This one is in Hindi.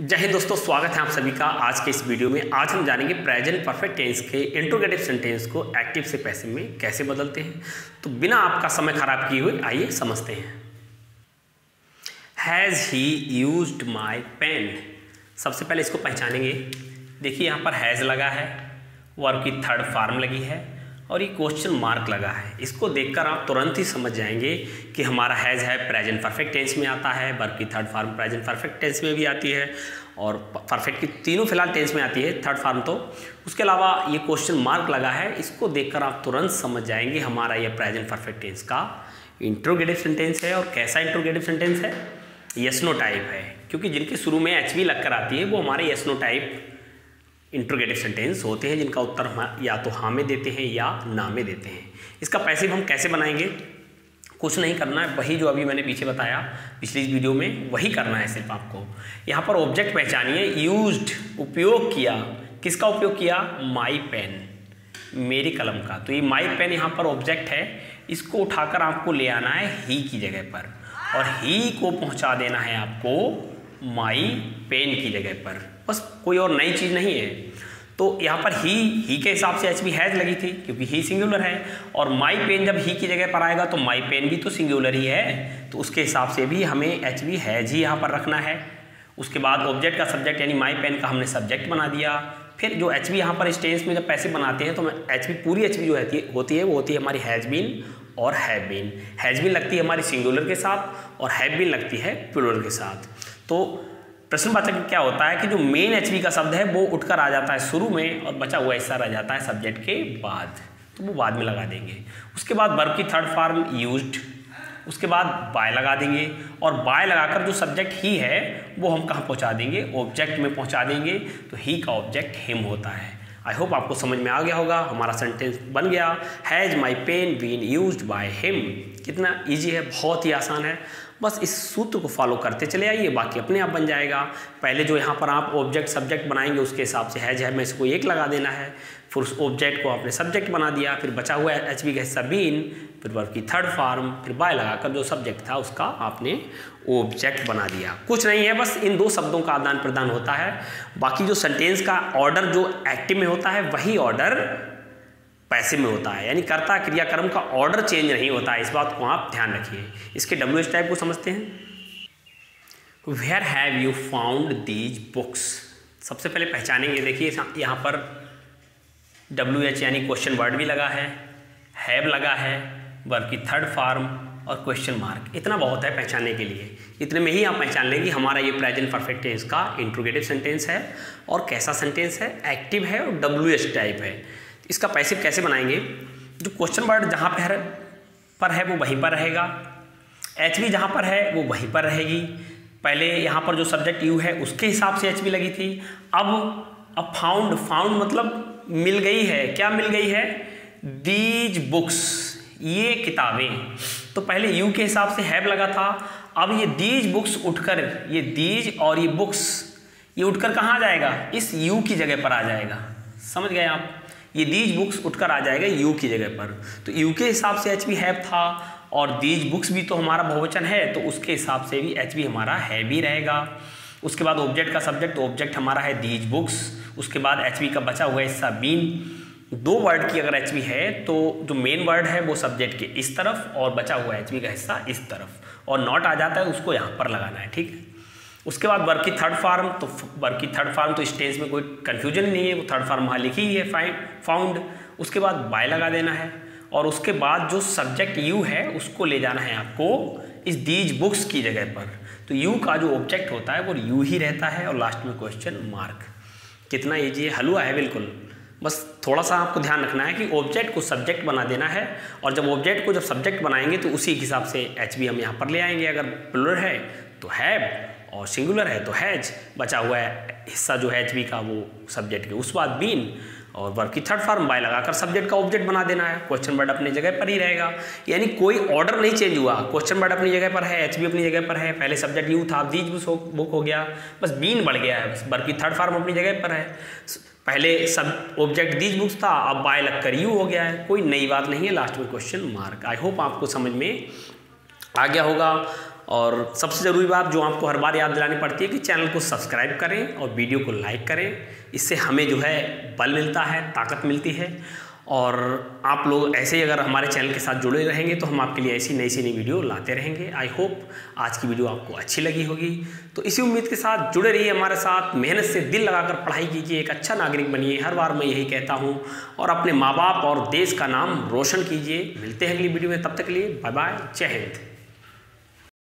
जय हिंद दोस्तों, स्वागत है आप सभी का आज के इस वीडियो में। आज हम जानेंगे प्रेजेंट परफेक्ट टेंस के इंट्रोगेटिव सेंटेंस को एक्टिव से पैसिव में कैसे बदलते हैं। तो बिना आपका समय खराब किए हुए, आइए समझते हैं। Has he use my pen सबसे पहले इसको पहचानेंगे। देखिए, यहाँ पर हैज़ लगा है। वर्ब की थर्ड फार्म लगी है। और ये क्वेश्चन मार्क लगा है। इसको देखकर आप तुरंत ही समझ जाएँगे कि हमारा हैज़ है प्रेजेंट परफेक्ट टेंस में आता है वर्ब की third form present perfect tense में भी आती है और परफेक्ट की तीनों फ़िलहाल टेंस में आती है थर्ड फार्म तो। उसके अलावा ये क्वेश्चन मार्क लगा है। इसको देखकर आप तुरंत समझ जाएँगे हमारा ये प्रेजेंट परफेक्ट टेंस का इंट्रोगेटिव सेंटेंस है और कैसा इंट्रोगेटिव सेंटेंस है? यस्नो टाइप है। क्योंकि जिनके शुरू में एच लग कर आती है, वो हमारे यस्नो टाइप इंट्रोगेटिव सेंटेंस होते हैं जिनका उत्तर हम या तो हाँ में देते हैं या ना में देते हैं। इसका पैसिव हम कैसे बनाएँगे? कुछ नहीं करना है वही जो अभी मैंने पीछे बताया, पिछली वीडियो में वही करना है सिर्फ़ आपको। यहाँ पर ऑब्जेक्ट पहचानिए यूज्ड उपयोग किया। किसका उपयोग किया? माई पेन मेरी कलम का। तो ये माई पेन यहाँ पर ऑब्जेक्ट है। इसको उठाकर आपको ले आना है ही की जगह पर। और ही को पहुँचा देना है आपको माई पेन की जगह पर। बस कोई और नई चीज़ नहीं है। तो यहाँ पर ही ही के हिसाब से एच बी हैज़ लगी थी, क्योंकि ही सिंगुलर है, और माई पेन जब ही की जगह पर आएगा तो माई पेन भी तो सिंगुलर ही है। तो उसके हिसाब से भी हमें एच बी हैज़ ही यहाँ पर रखना है। उसके बाद ऑब्जेक्ट का सब्जेक्ट यानी माई पेन का हमने सब्जेक्ट बना दिया। फिर जो एच बी यहाँ पर स्टेंस में जब पैसे बनाते हैं तो एच बी पूरी एच बी जो है, होती है, वो होती है हमारी हैज़ बीन और हैव बीन हैज़ बीन लगती है हमारी सिंगुलर के साथ, और हैव बीन लगती है प्लूरल के साथ। तो प्रश्नवाचक क्या होता है कि जो मेन एचवी का शब्द है, वो उठकर आ जाता है शुरू में और बचा हुआ हिस्सा रह जाता है सब्जेक्ट के बाद। तो वो बाद में लगा देंगे। उसके बाद वर्ब की थर्ड फॉर्म यूज़ उसके बाद बाय लगा देंगे और बाय लगाकर जो सब्जेक्ट ही है, वो हम कहाँ पहुँचा देंगे? ऑब्जेक्ट में पहुँचा देंगे। तो ही का ऑब्जेक्ट हिम होता है। आई होप आपको समझ में आ गया होगा। हमारा सेंटेंस बन गया। Has my pen been use by him कितना ईजी है, बहुत ही आसान है। बस इस सूत्र को फॉलो करते चले आइए, बाकी अपने आप बन जाएगा। पहले जो यहाँ पर आप ऑब्जेक्ट सब्जेक्ट बनाएँगे, उसके हिसाब से हैज़ है में इसको एक लगा देना है। फिर उस ऑब्जेक्ट को आपने सब्जेक्ट बना दिया, फिर बचा हुआ एच बी का हिस्सा बीन फिर वर्ब की थर्ड फॉर्म फिर बाय लगाकर जो सब्जेक्ट था, उसका आपने ऑब्जेक्ट बना दिया। कुछ नहीं है, बस इन दो शब्दों का आदान प्रदान होता है। बाकी जो सेंटेंस का ऑर्डर जो एक्टिव में होता है, वही ऑर्डर पैसे में होता है। यानी कर्ता क्रियाक्रम का ऑर्डर चेंज नहीं होता है। इस बात को आप ध्यान रखिए। इसके डब्ल्यू एच टाइप को समझते हैं। Where have you found these books सबसे पहले पहचानेंगे। देखिए यहाँ पर डब्ल्यू एच यानी क्वेश्चन वर्ड भी लगा है हैव लगा है वर्ब की थर्ड फॉर्म और क्वेश्चन मार्क इतना बहुत है पहचानने के लिए। इतने में ही आप पहचान लेंगे। हमारा ये प्रेजेंट परफेक्ट टेंस का इंट्रोगेटिव सेंटेंस है और कैसा सेंटेंस है? एक्टिव है और डब्ल्यू एच टाइप है। इसका पैसिव कैसे बनाएँगे? जो क्वेश्चन वर्ड जहाँ पर पर है, वो वहीं पर रहेगा। एच बी जहाँ पर है, वो वहीं पर रहेगी। पहले यहाँ पर जो सब्जेक्ट यू है, उसके हिसाब से एच बी लगी थी। अब अब फाउंड फाउंड मतलब मिल गई है। क्या मिल गई है? दीज बुक्स ये किताबें। तो पहले यू के हिसाब से हैव लगा था। अब ये दीज बुक्स उठकर, ये दीज और ये बुक्स ये उठकर कहाँ जाएगा? इस यू की जगह पर आ जाएगा। समझ गए आप? ये दीज बुक्स उठकर आ जाएगा यू की जगह पर। तो यू के हिसाब से एच बी हैव था, और दीज बुक्स भी तो हमारा बहुवचन है तो उसके हिसाब से भी एच बी हमारा है भी रहेगा। उसके बाद ऑब्जेक्ट का सब्जेक्ट तो ऑब्जेक्ट हमारा है दीज बुक्स उसके बाद एच बी का बचा हुआ हिस्सा बीन दो वर्ड की अगर एच बी है तो जो मेन वर्ड है वो सब्जेक्ट के इस तरफ़, और बचा हुआ एच बी का हिस्सा इस तरफ़। और नॉट आ जाता है, उसको यहाँ पर लगाना है, ठीक है? उसके बाद वर्क की थर्ड फार्म तो वर्क की थर्ड फार्म तो इस टेंस में कोई कन्फ्यूज़न ही नहीं है, वो थर्ड फार्म वहाँ लिखी ही है फाइन फाउंड उसके बाद बाय लगा देना है। और उसके बाद जो सब्जेक्ट यू है, उसको ले जाना है आपको इस दीज बुक्स की जगह पर। तो यू का जो ऑब्जेक्ट होता है, वो यू ही रहता है और लास्ट में क्वेश्चन मार्क कितना ईजी है, हलवा है बिल्कुल। बस थोड़ा सा आपको ध्यान रखना है कि ऑब्जेक्ट को सब्जेक्ट बना देना है। और जब ऑब्जेक्ट को जब सब्जेक्ट बनाएँगे तो उसी हिसाब से एच बी हम यहाँ पर ले आएँगे। अगर प्लूरल है तो हैव और सिंगुलर है तो हैज़ बचा हुआ है, हिस्सा जो है एच बी का वो सब्जेक्ट के, उस बाद बीन और वर्ब की थर्ड फॉर्म बाय लगाकर सब्जेक्ट का ऑब्जेक्ट बना देना है। क्वेश्चन वर्ड अपनी जगह पर ही रहेगा। यानी कोई ऑर्डर नहीं चेंज हुआ। क्वेश्चन वर्ड अपनी जगह पर है एच बी अपनी जगह पर है। पहले सब्जेक्ट यू था दीज बुक हो गया। बस बीन बढ़ गया है। बस वर्ब की थर्ड फॉर्म अपनी जगह पर है। पहले सब ऑब्जेक्ट दीज बुक्स था, अब बाय लगकर यू हो गया है। कोई नई बात नहीं है। लास्ट में क्वेश्चन मार्क आई होप आपको समझ में आ गया होगा। और सबसे ज़रूरी बात जो आपको हर बार याद दिलानी पड़ती है कि चैनल को सब्सक्राइब करें और वीडियो को लाइक करें। इससे हमें जो है बल मिलता है, ताकत मिलती है। और आप लोग ऐसे ही अगर हमारे चैनल के साथ जुड़े रहेंगे तो हम आपके लिए ऐसी नई सी नई वीडियो लाते रहेंगे। आई होप आज की वीडियो आपको अच्छी लगी होगी। तो इसी उम्मीद के साथ जुड़े रहिए हमारे साथ। मेहनत से दिल लगाकर पढ़ाई कीजिए। एक अच्छा नागरिक बनिए। हर बार मैं यही कहता हूँ। और अपने माँ बाप और देश का नाम रोशन कीजिए। मिलते हैं अगली वीडियो में। तब तक के लिए बाय बाय जय हिंद।